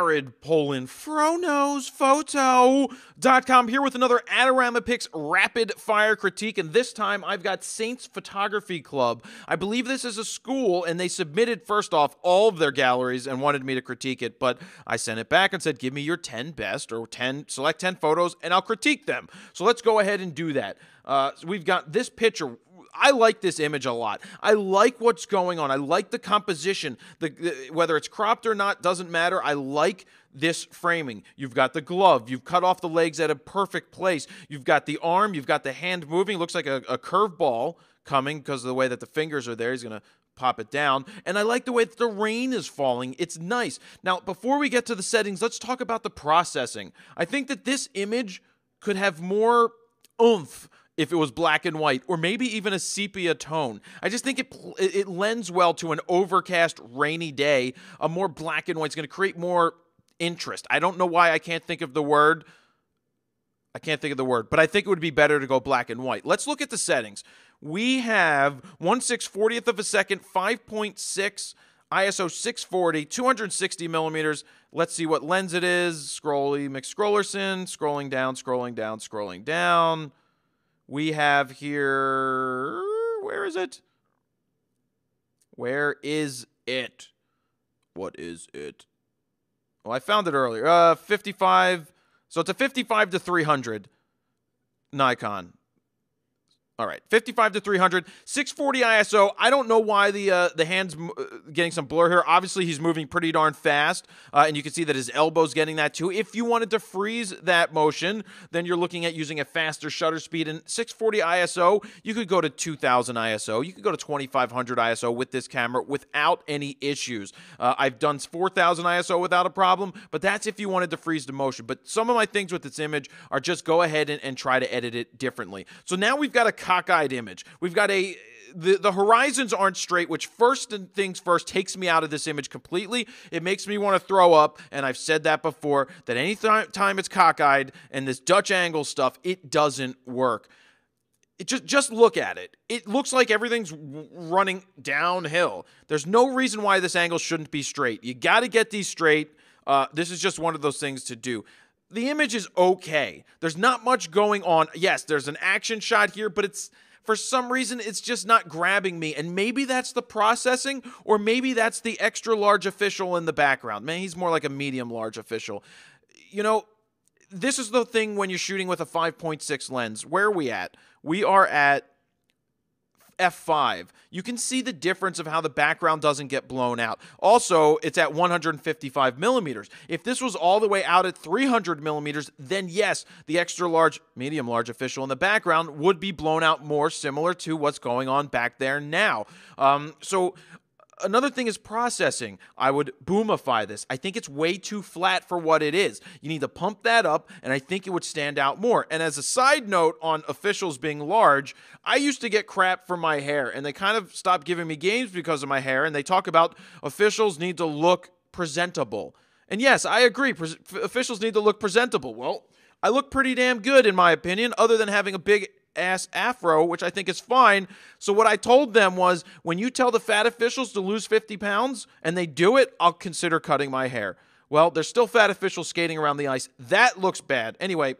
Jared Polin, FroKnowsPhoto.com, here with another AdoramaPIX rapid fire critique. And this time I've got Saints Photography Club. I believe this is a school, and they submitted, first off, all of their galleries and wanted me to critique it. But I sent it back and said, give me your 10 best or 10, select 10 photos, and I'll critique them. So let's go ahead and do that. Uh, so we've got this picture I like this image a lot. I like what's going on. I like the composition. The, the, whether it's cropped or not doesn't matter. I like this framing. You've got the glove. You've cut off the legs at a perfect place. You've got the arm. You've got the hand moving. It looks like a, a curve ball coming because of the way that the fingers are there. He's to pop it down. And I like the way that the rain is falling. It's nice. Now, before we get to the settings, let's talk about the processing. I think that this image could have more oomph if it was black and white or maybe even a sepia tone. I just think it it lends well to an overcast rainy day. A more black and white is going to create more interest. I don't know why I can't think of the word. I can't think of the word, but I think it would be better to go black and white. Let's look at the settings. We have 1 6 40th of a second, 5.6 ISO 640, 260 millimeters. Let's see what lens it is. Scrolly McScrollerson, scrolling down, scrolling down, scrolling down we have here. Where is it? Where is it? What is it? Well, I found it earlier. Uh, 55. So it's a 55 to 300 Nikon. All right, 55 to 300, 640 ISO. I don't know why the uh, the hands uh, getting some blur here. Obviously, he's moving pretty darn fast, uh, and you can see that his elbow's getting that too. If you wanted to freeze that motion, then you're looking at using a faster shutter speed. And 640 ISO, you could go to 2000 ISO, you could go to 2500 ISO with this camera without any issues. Uh, I've done 4000 ISO without a problem, but that's if you wanted to freeze the motion. But some of my things with this image are just go ahead and, and try to edit it differently. So now we've got a cockeyed image. We've got a the, the horizons aren't straight, which first things first takes me out of this image completely. It makes me want to throw up, and I've said that before. That any th- time it's cockeyed and this Dutch angle stuff, it doesn't work. It just just look at it. It looks like everything's running downhill. There's no reason why this angle shouldn't be straight. You got to get these straight. Uh, this is just one of those things to do the image is okay. There's not much going on. Yes, there's an action shot here, but it's for some reason it's just not grabbing me. And maybe that's the processing, or maybe that's the extra large official in the background. Man, he's more like a medium large official. You know, this is the thing when you're shooting with a 5.6 lens. Where are we at? We are at f5. You can see the difference of how the background doesn't get blown out. Also, it's at 155 millimeters. If this was all the way out at 300 millimeters, then yes, the extra large, medium large official in the background would be blown out more similar to what's going on back there now. Um, so another thing is processing. I would boomify this. I think it's way too flat for what it is. You need to pump that up, and I think it would stand out more. And as a side note on officials being large, I used to get crap for my hair, and they kind of stopped giving me games because of my hair, and they talk about officials need to look presentable. And yes, I agree. Officials need to look presentable. Well, I look pretty damn good, in my opinion, other than having a big ass afro, which I think is fine. So what I told them was when you tell the fat officials to lose 50 pounds and they do it, I'll consider cutting my hair. Well, there's still fat officials skating around the ice. That looks bad. Anyway,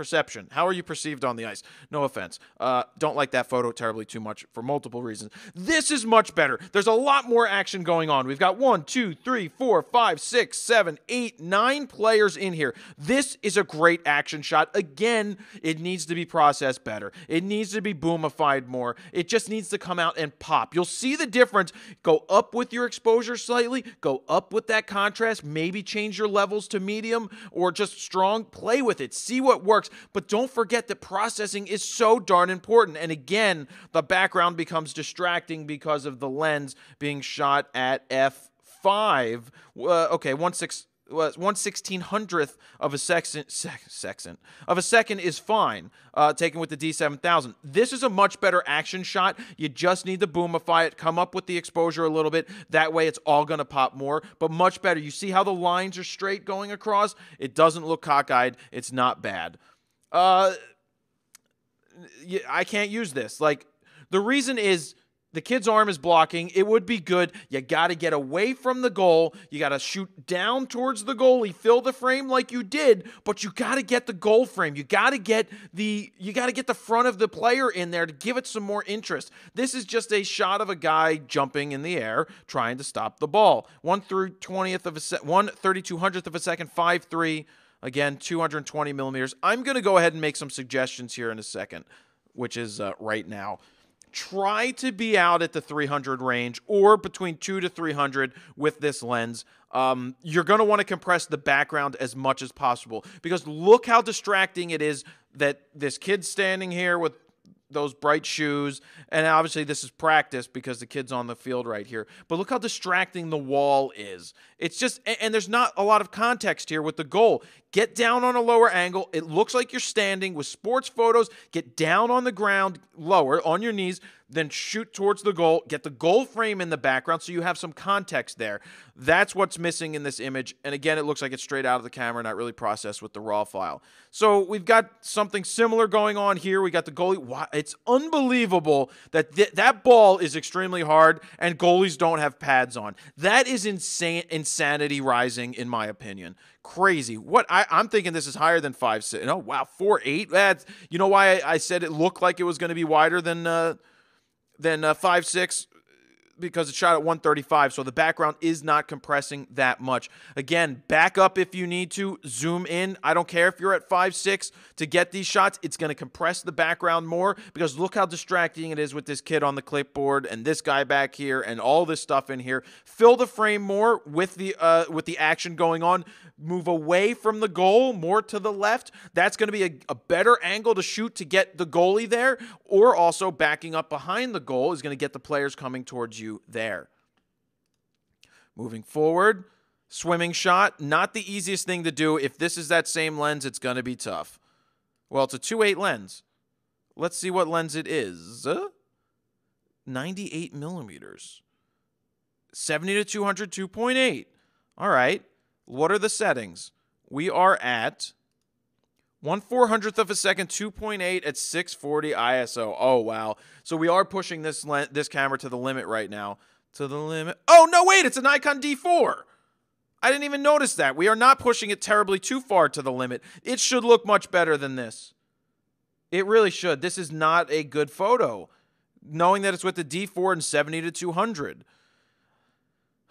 perception. How are you perceived on the ice? No offense. Uh, don't like that photo terribly too much for multiple reasons. This is much better. There's a lot more action going on. We've got one, two, three, four, five, six, seven, eight, nine players in here. This is a great action shot. Again, it needs to be processed better. It needs to be boomified more. It just needs to come out and pop. You'll see the difference. Go up with your exposure slightly, go up with that contrast, maybe change your levels to medium or just strong. Play with it. See what works. But don't forget that processing is so darn important. And again, the background becomes distracting because of the lens being shot at f5. Uh, okay, one six was one sixteen hundredth of a second, sec, second of a second is fine. Uh, taken with the D7000. This is a much better action shot. You just need to boomify it, come up with the exposure a little bit. That way, it's all gonna pop more, but much better. You see how the lines are straight going across? It doesn't look cockeyed. It's not bad uh, I can't use this. Like, the reason is the kid's arm is blocking. It would be good. You got to get away from the goal. You got to shoot down towards the goalie, fill the frame like you did, but you got to get the goal frame. You got to get the you got to get the front of the player in there to give it some more interest. This is just a shot of a guy jumping in the air trying to stop the ball. 1 through 20th of a se- 1 3200th of a second, 5 3 again 220 millimeters. I'm going to go ahead and make some suggestions here in a second, which is uh, right now try to be out at the 300 range or between 2 to 300 with this lens. Um, you're going to want to compress the background as much as possible because look how distracting it is that this kid's standing here with those bright shoes. And obviously, this is practice because the kid's on the field right here. But look how distracting the wall is. It's just, and there's not a lot of context here with the goal. Get down on a lower angle. It looks like you're standing with sports photos. Get down on the ground, lower, on your knees then shoot towards the goal, get the goal frame in the background so you have some context there. That's what's missing in this image. And again, it looks like it's straight out of the camera, not really processed with the raw file. So we've got something similar going on here. We got the goalie. It's unbelievable that th- that ball is extremely hard and goalies don't have pads on. That is insane, insanity rising, in my opinion crazy. What I, am thinking this is higher than five six. Oh wow, four eight. That's you know why I, I said it looked like it was going to be wider than uh, than uh, five six because it's shot at 135, so the background is not compressing that much. Again, back up if you need to, zoom in. I don't care if you're at 5.6 to get these shots, it's going to compress the background more because look how distracting it is with this kid on the clipboard and this guy back here and all this stuff in here. Fill the frame more with the uh, with the action going on move away from the goal more to the left. That's going to be a, a, better angle to shoot to get the goalie there, or also backing up behind the goal is going to get the players coming towards you there. Moving forward, swimming shot, not the easiest thing to do. If this is that same lens, it's going to be tough. Well, it's a 2.8 lens. Let's see what lens it is. 98 millimeters. 70 to 200, 2.8. All right. What are the settings? We are at 1 400th of a second, 2.8 at 640 ISO. Oh, wow. So we are pushing this, this camera to the limit right now. To the limit. Oh, no, wait, it's a Nikon D4. I didn't even notice that. We are not pushing it terribly too far to the limit. It should look much better than this. It really should. This is not a good photo. Knowing that it's with the D4 and 70 to 200.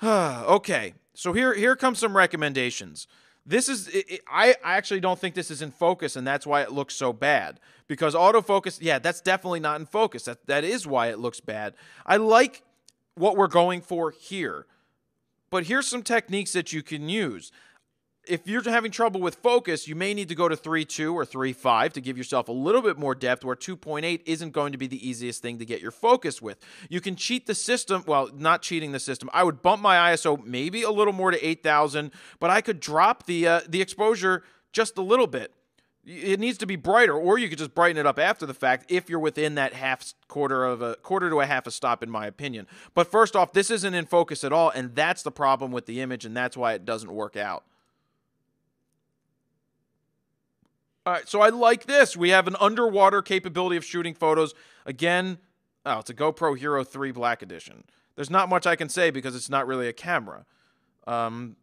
okay. So here, here comes some recommendations. This is, it, it, I, I actually don't think this is in focus, and that's why it looks so bad. Because autofocus, yeah, that's definitely not in focus. That, that is why it looks bad. I like what we're going for here. But here's some techniques that you can use if you're having trouble with focus, you may need to go to 3.2 or 3.5 to give yourself a little bit more depth, where 2.8 isn't going to be the easiest thing to get your focus with. You can cheat the system. Well, not cheating the system. I would bump my ISO maybe a little more to 8,000, but I could drop the uh, the exposure just a little bit. It needs to be brighter, or you could just brighten it up after the fact if you're within that half quarter of a quarter to a half a stop, in my opinion. But first off, this isn't in focus at all, and that's the problem with the image, and that's why it doesn't work out. All right, so I like this. We have an underwater capability of shooting photos. Again, oh, it's a GoPro Hero 3 Black Edition. There's not much I can say because it's not really a camera. Um,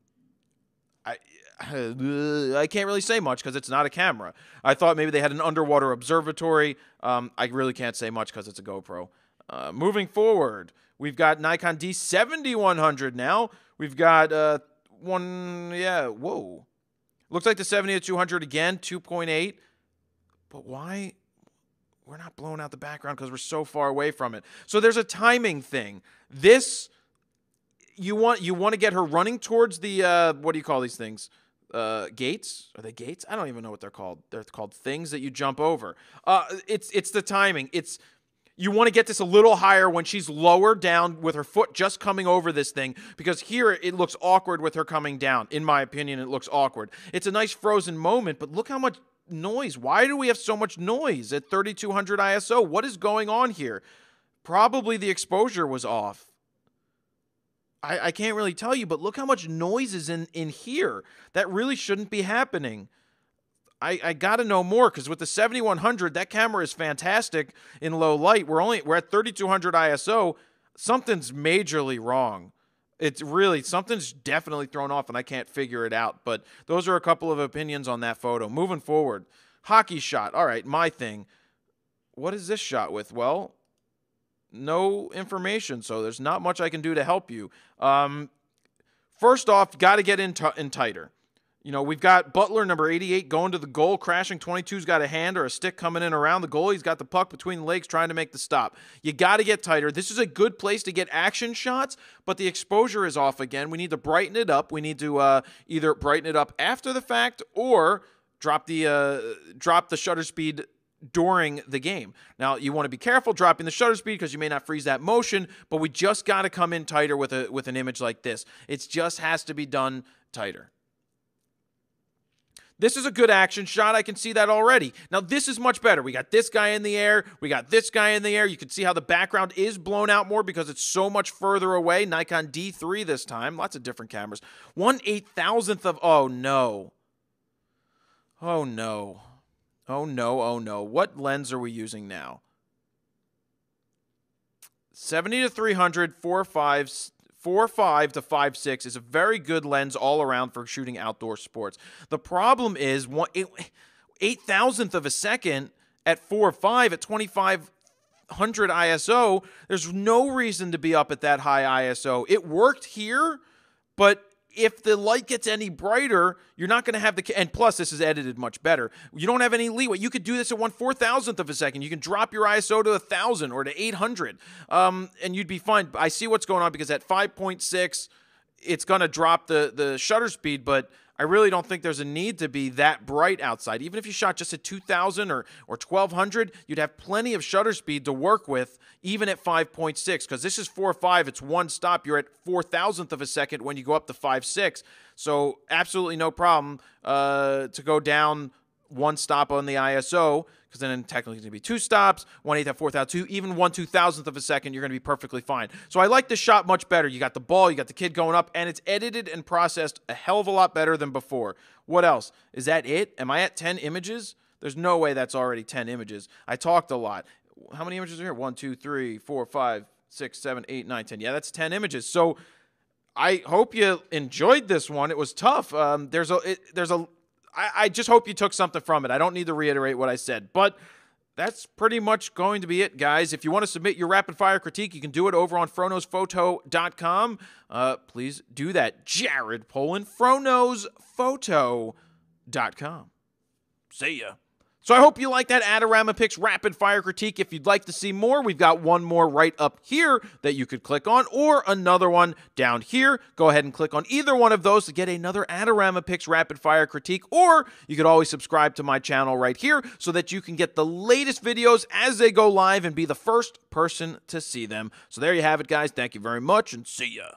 I I can't really say much because it's not a camera. I thought maybe they had an underwater observatory. Um, I really can't say much because it's a GoPro. Uh, moving forward, we've got Nikon D7100 now. We've got uh, one, yeah, whoa. Looks like the 70 to 200 again, 2.8. But why? We're not blowing out the background because we're so far away from it. So there's a timing thing. This you want you want to get her running towards the uh, what do you call these things? Uh, gates are they gates? I don't even know what they're called. They're called things that you jump over. Uh, it's it's the timing. It's you want to get this a little higher when she's lower down with her foot just coming over this thing because here it looks awkward with her coming down. In my opinion, it looks awkward. It's a nice frozen moment, but look how much noise. Why do we have so much noise at 3200 ISO? What is going on here? Probably the exposure was off. I, I can't really tell you, but look how much noise is in, in here. That really shouldn't be happening. I, I got to know more because with the 7100, that camera is fantastic in low light. We're only we're at 3200 ISO. something's majorly wrong. It's really something's definitely thrown off, and I can't figure it out. But those are a couple of opinions on that photo. Moving forward, hockey shot. All right, my thing. What is this shot with? Well, no information, so there's not much I can do to help you. Um, first off, got to get in, in tighter. You know, we've got Butler, number 88, going to the goal, crashing. 22's got a hand or a stick coming in around the goal. He's got the puck between the legs trying to make the stop. You got to get tighter. This is a good place to get action shots, but the exposure is off again. We need to brighten it up. We need to uh, either brighten it up after the fact or drop the uh, drop the shutter speed during the game. Now, you want to be careful dropping the shutter speed because you may not freeze that motion, but we just got to come in tighter with a with an image like this. It just has to be done tighter. This is a good action shot. I can see that already. Now, this is much better. We got this guy in the air. We got this guy in the air. You can see how the background is blown out more because it's so much further away. Nikon D3 this time. Lots of different cameras. One eight thousandth of. Oh, no. Oh, no. Oh, no. Oh, no. What lens are we using now? 70 to 300, 4 5, Four five to five six is a very good lens all around for shooting outdoor sports. The problem is one eight thousandth of a second at four five at twenty five hundred ISO. There's no reason to be up at that high ISO. It worked here, but if the light gets any brighter, you're not going to have the. And plus, this is edited much better. You don't have any leeway. You could do this at one four thousandth of a second. You can drop your ISO to a thousand or to eight hundred, um, and you'd be fine. I see what's going on because at five point six, it's going to drop the the shutter speed, but I really don't think there's a need to be that bright outside. Even if you shot just at 2000 or, or 1200, you'd have plenty of shutter speed to work with, even at 5.6, because this is 4.5. It's one stop. You're at 4,000th of a second when you go up to 5.6. So, absolutely no problem uh, to go down one stop on the ISO because then technically it's going to be two stops, one eighth fourth out, two, even one two thousandth of a second, you're going to be perfectly fine. So I like this shot much better. You got the ball, you got the kid going up, and it's edited and processed a hell of a lot better than before. What else? Is that it? Am I at 10 images? There's no way that's already 10 images. I talked a lot. How many images are here? One, two, three, four, five, six, seven, eight, nine, ten. Yeah, that's 10 images. So I hope you enjoyed this one. It was tough. Um, there's a it, there's a I, I just hope you took something from it. I don't need to reiterate what I said, but that's pretty much going to be it, guys. If you want to submit your rapid fire critique, you can do it over on FroKnowsPhoto.com. Uh, please do that. Jared Polin, FroKnowsPhoto.com. See ya. So I hope you like that AdoramaPIX rapid fire critique. If you'd like to see more, we've got one more right up here that you could click on, or another one down here. Go ahead and click on either one of those to get another AdoramaPIX rapid fire critique, or you could always subscribe to my channel right here so that you can get the latest videos as they go live and be the first person to see them. So there you have it, guys. Thank you very much, and see ya.